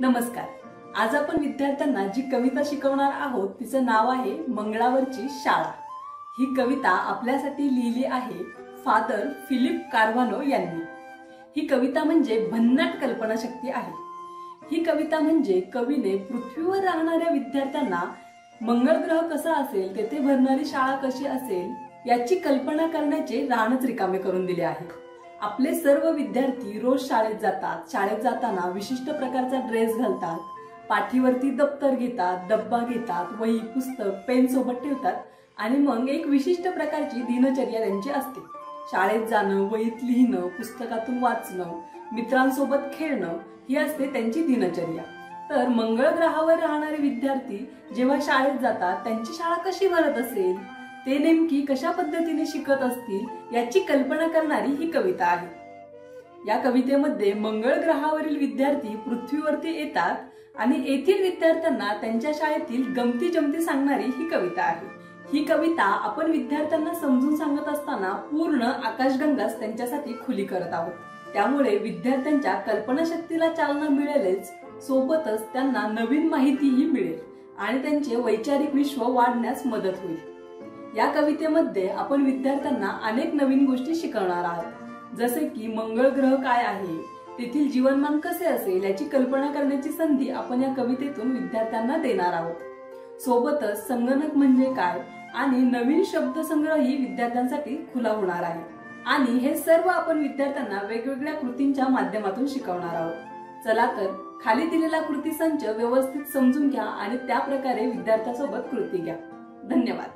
नमस्कार. आज आपण विद्यार्थ्यांना जी कविता शिकवणार आहोत तिचं नाव आहे मंगळावरची शाळा. ही कविता आपल्यासाठी लिहिली आहे फादर फिलिप कार्वानो यांनी. ही कविता म्हणजे भन्नाट कल्पनाशक्ती आहे. ही कविता म्हणजे कवीने पृथ्वीवर राहणाऱ्या विद्यार्थ्यांना मंगळ ग्रह कसा असेल तेथे भरणारी शाळा कशी असेल याची कल्पना करण्याचे रानच रिकामे करून दिले आहे आपले सर्व विद्यार्थी रोज शाळेत जातात. शाळेत जाताना विशिष्ट प्रकारचा ड्रेस घालतात. पाठीवरती दप्तर घेतात डब्बा घेतात वही पुस्तक पेन सोबत ठेवतात आणि मग एक विशिष्ट प्रकारची दिनचर्या त्यांची असते. शाळेत जाणं वहीत लिहिणं पुस्तकातून वाचणं मित्रांसोबत खेळणं ही असते त्यांची दिनचर्या. तर मंगळ ग्रहावर राहणारे विद्यार्थी जेव्हा शाळेत जातात त्यांची शाळा कशी भरत असेल? ते नेमकी कशा पद्धतीने शिकत असतील याची कल्पना करणारी ही कविता आहे. या कवितेमध्ये मंगळ ग्रहावरील विद्यार्थी पृथ्वीवरती येतात आणि येथील विद्यार्थ्यांना त्यांच्या शाळेतील गमती जमती सांगणारी ही कविता आहे. ही कविता आपण विद्यार्थ्यांना समजून सांगत असताना पूर्ण आकाशगंगाच त्यांच्यासाठी खुली करत आहोत. त्यामुळे विद्यार्थ्यांच्या कल्पनाशक्तीला चालना मिळेलच सोबतच त्यांना नवीन माहितीही मिळेल आणि त्यांचे वैचारिक विश्व वाढण्यास मदत होईल. या कवितेमध्ये आपण विद्यार्थ्यांना अनेक नवीन गोष्टी शिकवणार आहोत. जसे की मंगळ ग्रह काय आहे तेथील जीवनमान कसे असेल याची कल्पना करण्याची संधी आपण या कवितेतून विद्यार्थ्यांना देणार आहोत. सोबतच संगणक म्हणजे काय आणि नवीन शब्दसंग्रहही विद्यार्थ्यांसाठी खुला होणार आहे. आणि हे सर्व आपण विद्यार्थ्यांना वेगवेगळ्या कृतींच्या माध्यमातून शिकवणार आहोत. चला तर खाली दिलेला कृती संच व्यवस्थित समजून घ्या आणि त्या प्रकारे विद्यार्थ्यासोबत कृती घ्या. धन्यवाद.